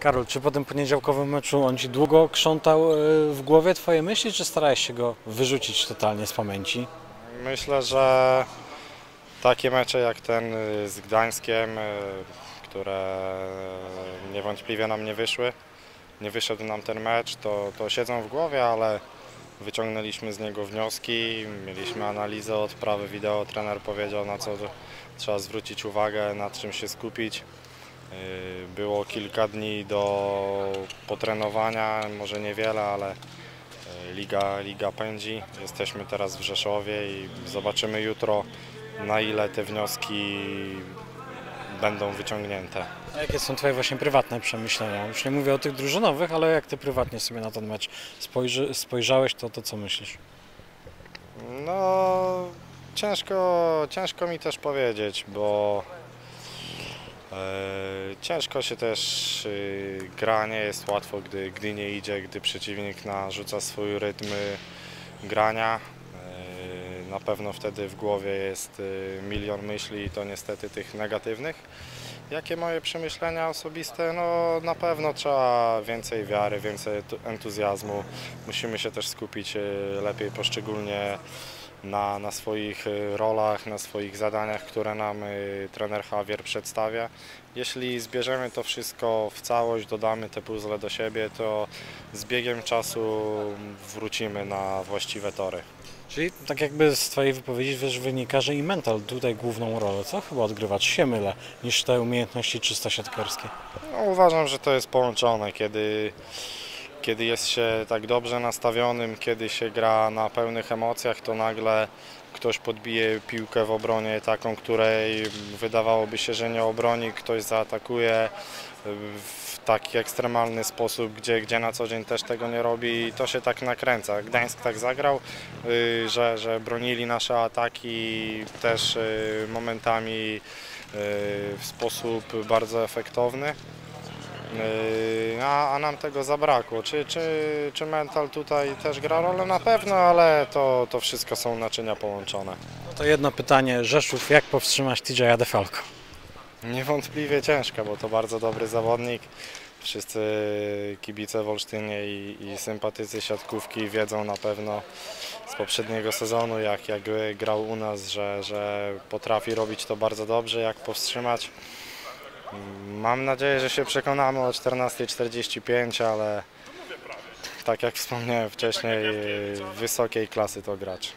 Karol, czy po tym poniedziałkowym meczu on ci długo krzątał e, w głowie twoje myśli, czy starałeś się go wyrzucić totalnie z pamięci? Myślę, że takie mecze jak ten y, z Gdańskiem, y, które niewątpliwie nam nie wyszły, nie wyszedł nam ten mecz, to, to siedzą w głowie, ale wyciągnęliśmy z niego wnioski, mieliśmy analizę, odprawy wideo, trener powiedział na co trzeba zwrócić uwagę, na czym się skupić. Y, Było kilka dni do potrenowania, może niewiele, ale y, liga, liga pędzi. Jesteśmy teraz w Rzeszowie i zobaczymy jutro, na ile te wnioski będą wyciągnięte. A jakie są twoje właśnie prywatne przemyślenia? Już nie mówię o tych drużynowych, ale jak ty prywatnie sobie na ten mecz spojrzy, spojrzałeś, to, to co myślisz? No, ciężko, ciężko mi też powiedzieć, bo e, ciężko się też y, gra, nie jest łatwo, gdy, gdy nie idzie, gdy przeciwnik narzuca swój rytm y, grania. E, na pewno wtedy w głowie jest y, milion myśli i to niestety tych negatywnych. Jakie moje przemyślenia osobiste? No na pewno trzeba więcej wiary, więcej tu- entuzjazmu. Musimy się też skupić y, lepiej poszczególnie na, na swoich y, rolach, na swoich zadaniach, które nam y, trener Javier przedstawia. Jeśli zbierzemy to wszystko w całość, dodamy te puzzle do siebie, to z biegiem czasu wrócimy na właściwe tory. Czyli tak jakby z twojej wypowiedzi wiesz, wynika, że i mental tutaj główną rolę, co chyba odgrywa, czy się mylę, niż te umiejętności czysto siatkarskie. No, uważam, że to jest połączone, kiedy, kiedy jest się tak dobrze nastawionym, kiedy się gra na pełnych emocjach, to nagle ktoś podbije piłkę w obronie taką, której wydawałoby się, że nie obroni, ktoś zaatakuje w taki ekstremalny sposób, gdzie, gdzie na co dzień też tego nie robi i to się tak nakręca. Gdańsk tak zagrał, y, że, że bronili nasze ataki też y, momentami y, w sposób bardzo efektowny. Yy, A, a nam tego zabrakło. Czy, czy, czy mental tutaj też gra rolę? Na pewno, ale to, to wszystko są naczynia połączone. No to jedno pytanie, Rzeszów, jak powstrzymać TJ'a Defalco? Niewątpliwie ciężka, bo to bardzo dobry zawodnik. Wszyscy kibice w Olsztynie i, i sympatycy siatkówki wiedzą na pewno z poprzedniego sezonu, jak, jak grał u nas, że, że potrafi robić to bardzo dobrze, jak powstrzymać. Mam nadzieję, że się przekonamy o 14.45, ale tak jak wspomniałem wcześniej, wysokiej klasy to gracz.